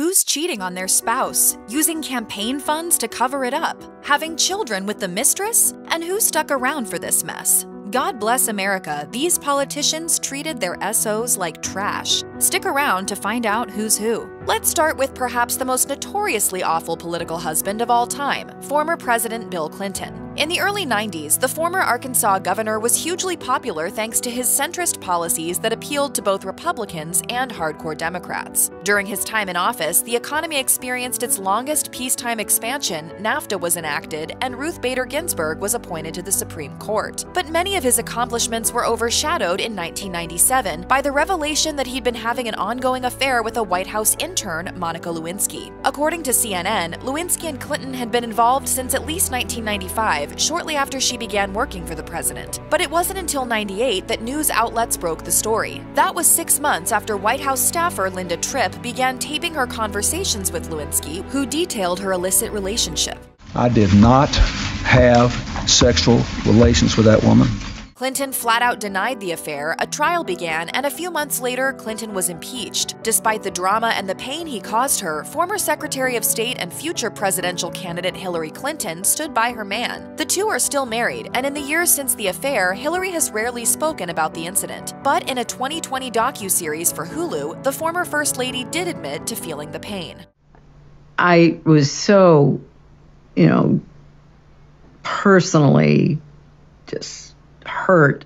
Who's cheating on their spouse, using campaign funds to cover it up, having children with the mistress? And who stuck around for this mess? God bless America, these politicians treated their SOs like trash. Stick around to find out who's who. Let's start with perhaps the most notoriously awful political husband of all time, former President Bill Clinton. In the early 90s, the former Arkansas governor was hugely popular thanks to his centrist policies that appealed to both Republicans and hardcore Democrats. During his time in office, the economy experienced its longest peacetime expansion, NAFTA was enacted, and Ruth Bader Ginsburg was appointed to the Supreme Court. But many of his accomplishments were overshadowed in 1997 by the revelation that he'd been having an ongoing affair with a White House intern, Monica Lewinsky. According to CNN, Lewinsky and Clinton had been involved since at least 1995, shortly after she began working for the president. But it wasn't until 98 that news outlets broke the story. That was six months after White House staffer Linda Tripp began taping her conversations with Lewinsky, who detailed her illicit relationship. I did not have sexual relations with that woman. Clinton flat out denied the affair, a trial began, and a few months later, Clinton was impeached. Despite the drama and the pain he caused her, former Secretary of State and future presidential candidate Hillary Clinton stood by her man. The two are still married, and in the years since the affair, Hillary has rarely spoken about the incident. But in a 2020 docu-series for Hulu, the former First Lady did admit to feeling the pain. I was so, you know, personally just hurt.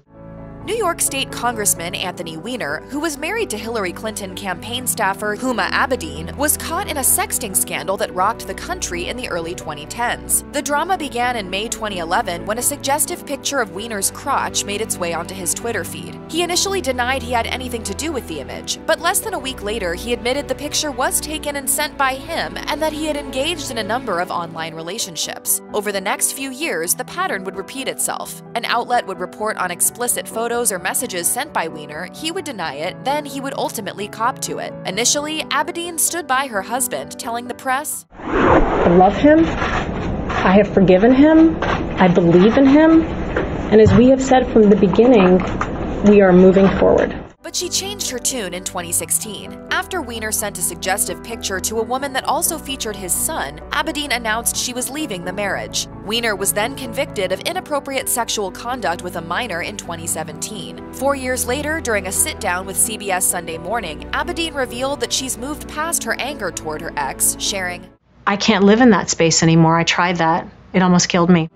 New York State Congressman Anthony Weiner, who was married to Hillary Clinton campaign staffer Huma Abedin, was caught in a sexting scandal that rocked the country in the early 2010s. The drama began in May 2011 when a suggestive picture of Weiner's crotch made its way onto his Twitter feed. He initially denied he had anything to do with the image, but less than a week later, he admitted the picture was taken and sent by him and that he had engaged in a number of online relationships. Over the next few years, the pattern would repeat itself. An outlet would report on explicit photos photos or messages sent by Weiner, he would deny it, then he would ultimately cop to it. Initially, Abedin stood by her husband, telling the press, I love him. I have forgiven him. I believe in him. And as we have said from the beginning, we are moving forward. But she changed her tune in 2016. After Weiner sent a suggestive picture to a woman that also featured his son, Abedin announced she was leaving the marriage. Weiner was then convicted of inappropriate sexual conduct with a minor in 2017. Four years later, during a sit down with CBS Sunday Morning, Abedin revealed that she's moved past her anger toward her ex, sharing, I can't live in that space anymore. I tried that. It almost killed me.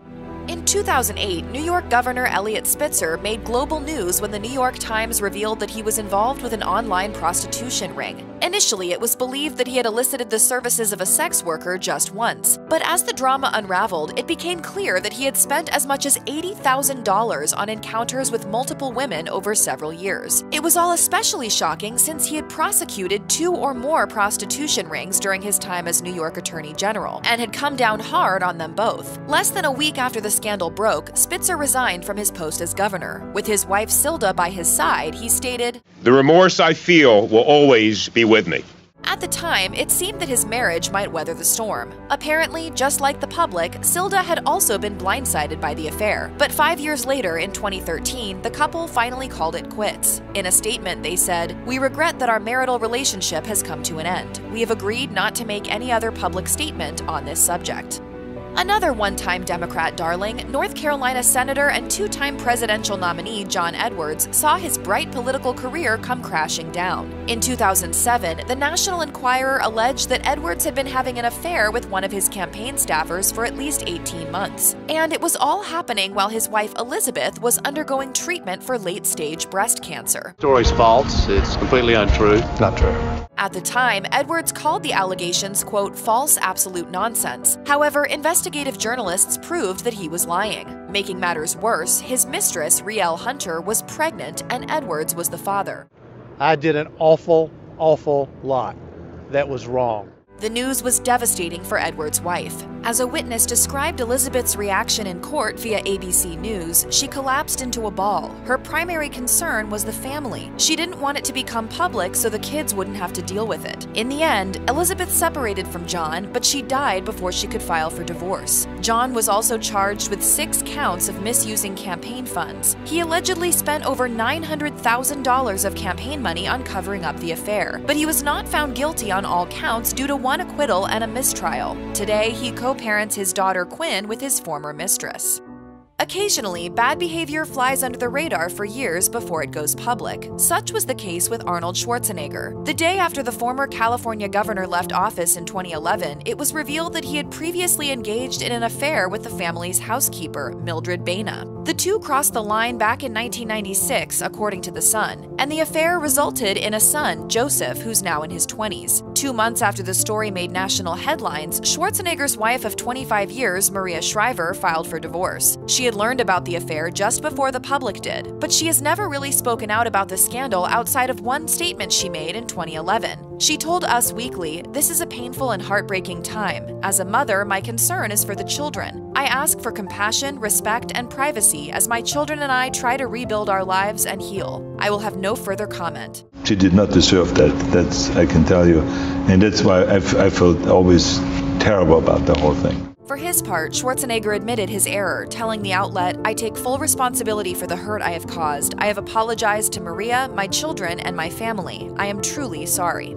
In 2008, New York Governor Eliot Spitzer made global news when the New York Times revealed that he was involved with an online prostitution ring. Initially, it was believed that he had elicited the services of a sex worker just once, but as the drama unraveled, it became clear that he had spent as much as $80,000 on encounters with multiple women over several years. It was all especially shocking since he had prosecuted two or more prostitution rings during his time as New York Attorney General, and had come down hard on them both. Less than a week after the scandal broke, Spitzer resigned from his post as governor. With his wife Silda by his side, he stated, The remorse I feel will always be with me. At the time, it seemed that his marriage might weather the storm. Apparently, just like the public, Silda had also been blindsided by the affair. But five years later, in 2013, the couple finally called it quits. In a statement, they said, We regret that our marital relationship has come to an end. We have agreed not to make any other public statement on this subject. Another one time Democrat darling, North Carolina Senator and two time presidential nominee John Edwards saw his bright political career come crashing down. In 2007, the National Enquirer alleged that Edwards had been having an affair with one of his campaign staffers for at least 18 months. And it was all happening while his wife Elizabeth was undergoing treatment for late stage breast cancer. The story's false. It's completely untrue. Not true. At the time, Edwards called the allegations, quote, false absolute nonsense. However, investigative journalists proved that he was lying. Making matters worse, his mistress, Rielle Hunter, was pregnant and Edwards was the father. I did an awful, awful lot that was wrong. The news was devastating for Edward's wife. As a witness described Elizabeth's reaction in court via ABC News, she collapsed into a ball. Her primary concern was the family. She didn't want it to become public so the kids wouldn't have to deal with it. In the end, Elizabeth separated from John, but she died before she could file for divorce. John was also charged with six counts of misusing campaign funds. He allegedly spent over $900,000 of campaign money on covering up the affair, but he was not found guilty on all counts due to one acquittal and a mistrial. Today, he co parents his daughter Quinn with his former mistress. Occasionally, bad behavior flies under the radar for years before it goes public. Such was the case with Arnold Schwarzenegger. The day after the former California governor left office in 2011, it was revealed that he had previously engaged in an affair with the family's housekeeper, Mildred Baena. The two crossed the line back in 1996, according to The Sun, and the affair resulted in a son, Joseph, who's now in his 20s. Two months after the story made national headlines, Schwarzenegger's wife of 25 years, Maria Shriver, filed for divorce. She had learned about the affair just before the public did, but she has never really spoken out about the scandal outside of one statement she made in 2011. She told Us Weekly, This is a painful and heartbreaking time. As a mother, my concern is for the children. I ask for compassion, respect, and privacy as my children and I try to rebuild our lives and heal. I will have no further comment. She did not deserve that. That's I can tell you, and that's why I, I felt always terrible about the whole thing. For his part, Schwarzenegger admitted his error, telling the outlet, I take full responsibility for the hurt I have caused. I have apologized to Maria, my children, and my family. I am truly sorry.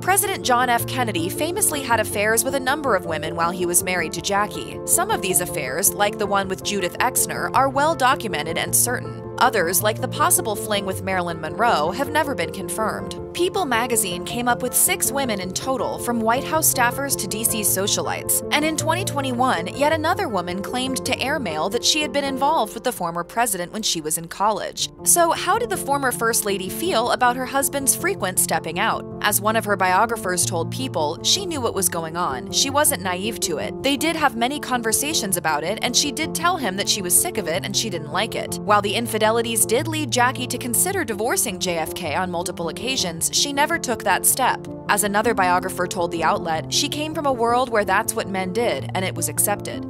President John F. Kennedy famously had affairs with a number of women while he was married to Jackie. Some of these affairs, like the one with Judith Exner, are well documented and certain. Others, like the possible fling with Marilyn Monroe, have never been confirmed. People magazine came up with six women in total, from White House staffers to DC's socialites. And in 2021, yet another woman claimed to airmail that she had been involved with the former president when she was in college. So, how did the former First Lady feel about her husband's frequent stepping out? As one of her biographers told People, she knew what was going on. She wasn't naive to it. They did have many conversations about it, and she did tell him that she was sick of it and she didn't like it. While the infidelities did lead Jackie to consider divorcing JFK on multiple occasions, she never took that step. As another biographer told the outlet, she came from a world where that's what men did, and it was accepted.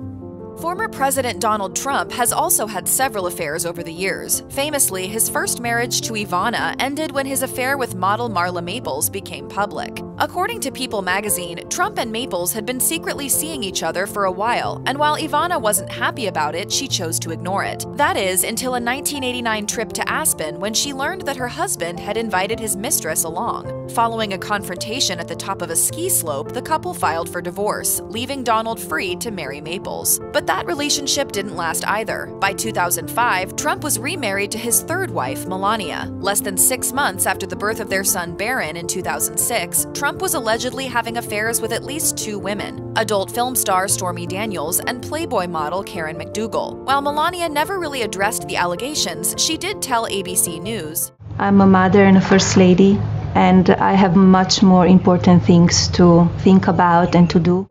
Former President Donald Trump has also had several affairs over the years. Famously, his first marriage to Ivana ended when his affair with model Marla Maples became public. According to People magazine, Trump and Maples had been secretly seeing each other for a while, and while Ivana wasn't happy about it, she chose to ignore it. That is, until a 1989 trip to Aspen when she learned that her husband had invited his mistress along. Following a confrontation at the top of a ski slope, the couple filed for divorce, leaving Donald free to marry Maples. But that relationship didn't last either. By 2005, Trump was remarried to his third wife, Melania. Less than six months after the birth of their son Barron in 2006, Trump was allegedly having affairs with at least two women adult film star Stormy Daniels and Playboy model Karen McDougal. While Melania never really addressed the allegations, she did tell ABC News I'm a mother and a first lady, and I have much more important things to think about and to do.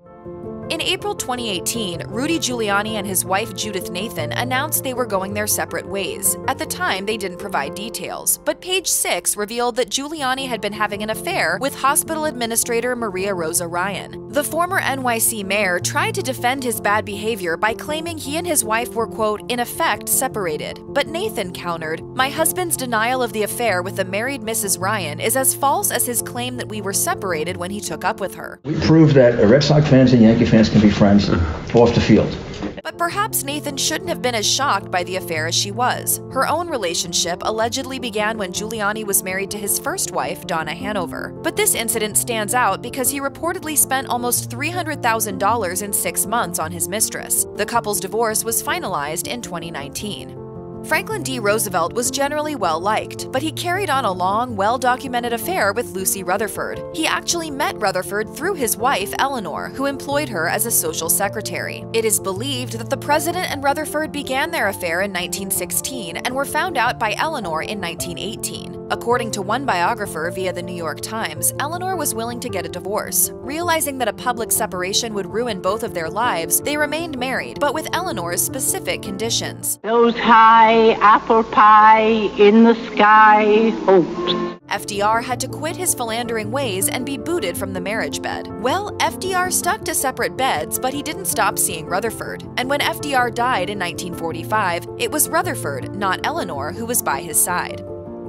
In April 2018, Rudy Giuliani and his wife Judith Nathan announced they were going their separate ways. At the time, they didn't provide details, but page 6 revealed that Giuliani had been having an affair with hospital administrator Maria Rosa Ryan. The former NYC mayor tried to defend his bad behavior by claiming he and his wife were, quote, in effect separated. But Nathan countered, My husband's denial of the affair with the married Mrs. Ryan is as false as his claim that we were separated when he took up with her. We proved that Red Sox fans and Yankee fans can be friends uh-huh. off the field. But perhaps Nathan shouldn't have been as shocked by the affair as she was. Her own relationship allegedly began when Giuliani was married to his first wife, Donna Hanover. But this incident stands out because he reportedly spent almost $300,000 in six months on his mistress. The couple's divorce was finalized in 2019. Franklin D. Roosevelt was generally well liked, but he carried on a long, well documented affair with Lucy Rutherfurd. He actually met Rutherfurd through his wife, Eleanor, who employed her as a social secretary. It is believed that the president and Rutherfurd began their affair in 1916 and were found out by Eleanor in 1918. According to one biographer via the New York Times, Eleanor was willing to get a divorce. Realizing that a public separation would ruin both of their lives, they remained married, but with Eleanor's specific conditions. Those high apple pie in the sky hopes. FDR had to quit his philandering ways and be booted from the marriage bed. Well, FDR stuck to separate beds, but he didn't stop seeing Rutherfurd. And when FDR died in 1945, it was Rutherfurd, not Eleanor, who was by his side.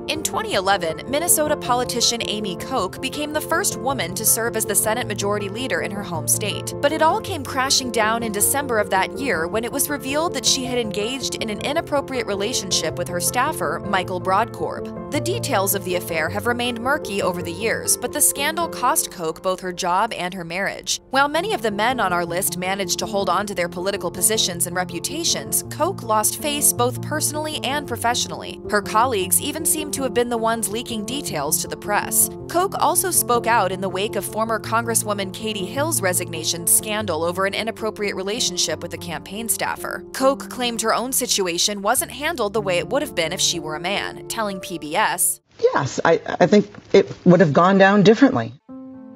In 2011, Minnesota politician Amy Koch became the first woman to serve as the Senate Majority Leader in her home state. But it all came crashing down in December of that year when it was revealed that she had engaged in an inappropriate relationship with her staffer, Michael Brodkorb. The details of the affair have remained murky over the years, but the scandal cost Koch both her job and her marriage. While many of the men on our list managed to hold on to their political positions and reputations, Koch lost face both personally and professionally. Her colleagues even seem to have been the ones leaking details to the press. Koch also spoke out in the wake of former Congresswoman Katie Hill's resignation scandal over an inappropriate relationship with a campaign staffer. Koch claimed her own situation wasn't handled the way it would have been if she were a man, telling PBS, Yes, I, I think it would have gone down differently.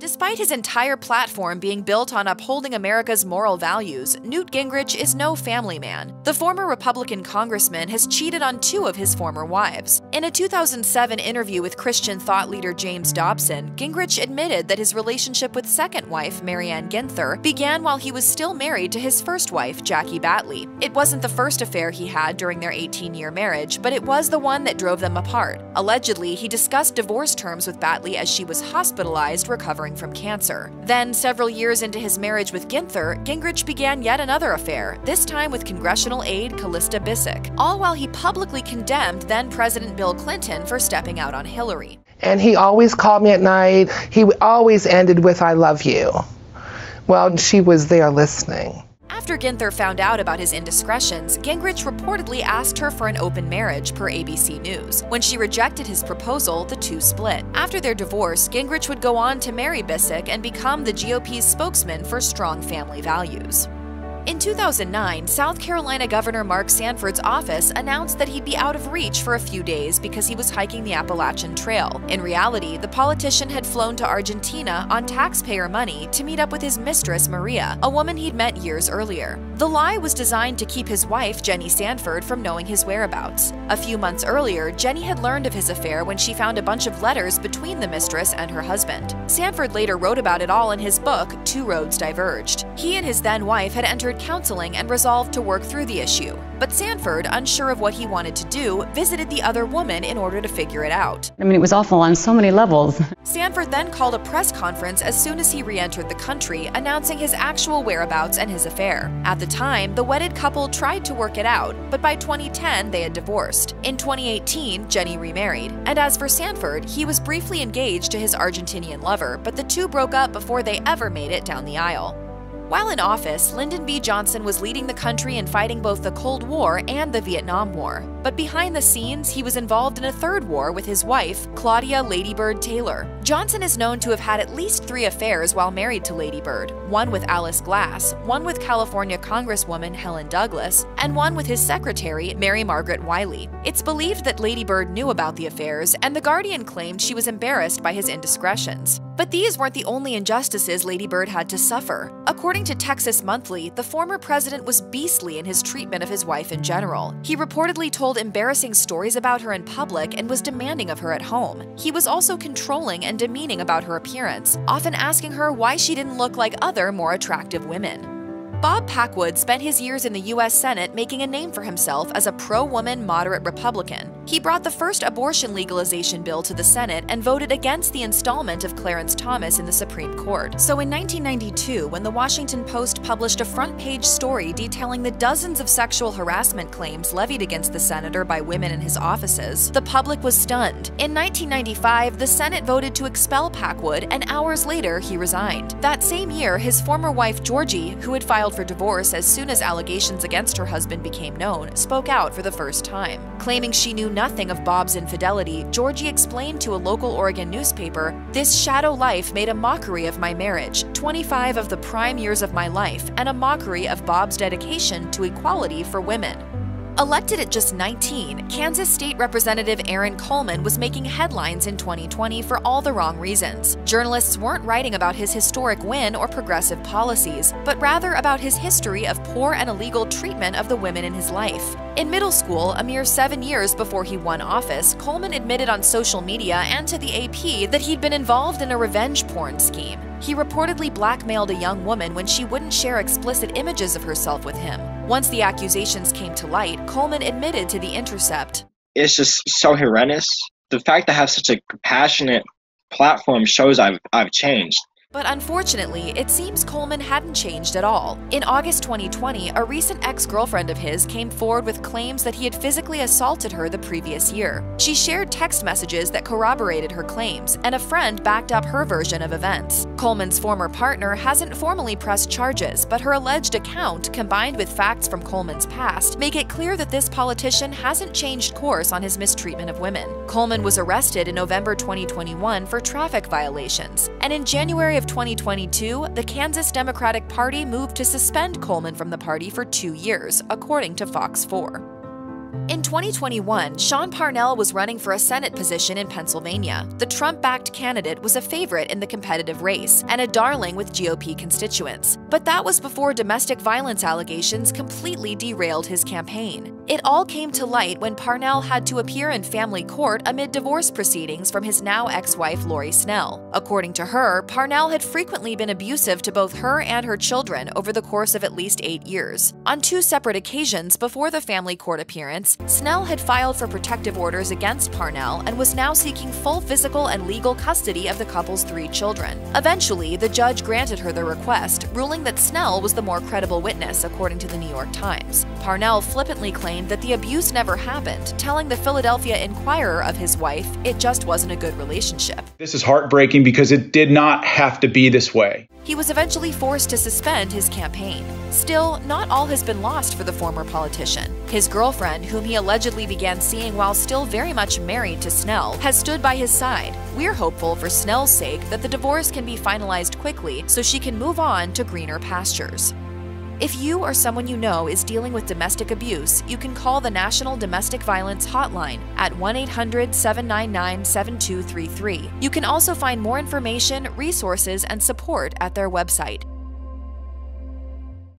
Despite his entire platform being built on upholding America's moral values, Newt Gingrich is no family man. The former Republican congressman has cheated on two of his former wives. In a 2007 interview with Christian thought leader James Dobson, Gingrich admitted that his relationship with second wife Marianne Ginther began while he was still married to his first wife, Jackie Battley. It wasn't the first affair he had during their 18 year marriage, but it was the one that drove them apart. Allegedly, he discussed divorce terms with Battley as she was hospitalized recovering from cancer. Then, several years into his marriage with Ginther, Gingrich began yet another affair, this time with congressional aide Callista Bisek, all while he publicly condemned then President Bill Clinton for stepping out on Hillary. And he always called me at night. He always ended with, I love you. Well, she was there listening. After Ginther found out about his indiscretions, Gingrich reportedly asked her for an open marriage per ABC News. When she rejected his proposal, the two split. After their divorce, Gingrich would go on to marry Bisek and become the GOP's spokesman for strong family values. In 2009, South Carolina Governor Mark Sanford's office announced that he'd be out of reach for a few days because he was hiking the Appalachian Trail. In reality, the politician had flown to Argentina on taxpayer money to meet up with his mistress, Maria, a woman he'd met years earlier. The lie was designed to keep his wife, Jenny Sanford, from knowing his whereabouts. A few months earlier, Jenny had learned of his affair when she found a bunch of letters between the mistress and her husband. Sanford later wrote about it all in his book, Two Roads Diverged. He and his then wife had entered counseling and resolved to work through the issue. But Sanford, unsure of what he wanted to do, visited the other woman in order to figure it out. I mean, it was awful on so many levels. Sanford then called a press conference as soon as he re entered the country, announcing his actual whereabouts and his affair. At the time, the wedded couple tried to work it out, but by 2010, they had divorced. In 2018, Jenny remarried. And as for Sanford, he was briefly engaged to his Argentinian lover, but the two broke up before they ever made it down the aisle. While in office, Lyndon B. Johnson was leading the country in fighting both the Cold War and the Vietnam War. But behind the scenes, he was involved in a third war with his wife, Claudia Ladybird Taylor. Johnson is known to have had at least three affairs while married to Ladybird one with Alice Glass, one with California Congresswoman Helen Douglas, and one with his secretary, Mary Margaret Wiley. It's believed that Ladybird knew about the affairs, and The Guardian claimed she was embarrassed by his indiscretions. But these weren't the only injustices Lady Bird had to suffer. According to Texas Monthly, the former president was beastly in his treatment of his wife in general. He reportedly told embarrassing stories about her in public and was demanding of her at home. He was also controlling and demeaning about her appearance, often asking her why she didn't look like other more attractive women. Bob Packwood spent his years in the U.S. Senate making a name for himself as a pro woman moderate Republican. He brought the first abortion legalization bill to the Senate and voted against the installment of Clarence Thomas in the Supreme Court. So in 1992, when the Washington Post published a front page story detailing the dozens of sexual harassment claims levied against the senator by women in his offices, the public was stunned. In 1995, the Senate voted to expel Packwood, and hours later, he resigned. That same year, his former wife Georgie, who had filed for divorce as soon as allegations against her husband became known, spoke out for the first time. Claiming she knew nothing of Bob's infidelity, Georgie explained to a local Oregon newspaper, This shadow life made a mockery of my marriage, 25 of the prime years of my life, and a mockery of Bob's dedication to equality for women. Elected at just 19, Kansas State Representative Aaron Coleman was making headlines in 2020 for all the wrong reasons. Journalists weren't writing about his historic win or progressive policies, but rather about his history of poor and illegal treatment of the women in his life. In middle school, a mere seven years before he won office, Coleman admitted on social media and to the AP that he'd been involved in a revenge porn scheme. He reportedly blackmailed a young woman when she wouldn't share explicit images of herself with him. Once the accusations came to light, Coleman admitted to The Intercept. It's just so horrendous. The fact that I have such a compassionate platform shows I've, I've changed. But unfortunately, it seems Coleman hadn't changed at all. In August 2020, a recent ex girlfriend of his came forward with claims that he had physically assaulted her the previous year. She shared text messages that corroborated her claims, and a friend backed up her version of events. Coleman's former partner hasn't formally pressed charges, but her alleged account, combined with facts from Coleman's past, make it clear that this politician hasn't changed course on his mistreatment of women. Coleman was arrested in November 2021 for traffic violations, and in January of 2022, the Kansas Democratic Party moved to suspend Coleman from the party for two years, according to Fox 4. In 2021, Sean Parnell was running for a Senate position in Pennsylvania. The Trump backed candidate was a favorite in the competitive race and a darling with GOP constituents. But that was before domestic violence allegations completely derailed his campaign. It all came to light when Parnell had to appear in family court amid divorce proceedings from his now ex wife Laurie Snell. According to her, Parnell had frequently been abusive to both her and her children over the course of at least eight years. On two separate occasions before the family court appearance, Snell had filed for protective orders against Parnell and was now seeking full physical and legal custody of the couple's three children. Eventually, the judge granted her the request, ruling that Snell was the more credible witness, according to the New York Times. Parnell flippantly claimed that the abuse never happened, telling the Philadelphia Inquirer of his wife it just wasn't a good relationship. This is heartbreaking because it did not have to be this way. He was eventually forced to suspend his campaign. Still, not all has been lost for the former politician. His girlfriend, whom he allegedly began seeing while still very much married to Snell, has stood by his side. We're hopeful for Snell's sake that the divorce can be finalized quickly so she can move on to greener pastures. If you or someone you know is dealing with domestic abuse, you can call the National Domestic Violence Hotline at 1 800 799 7233. You can also find more information, resources, and support at their website,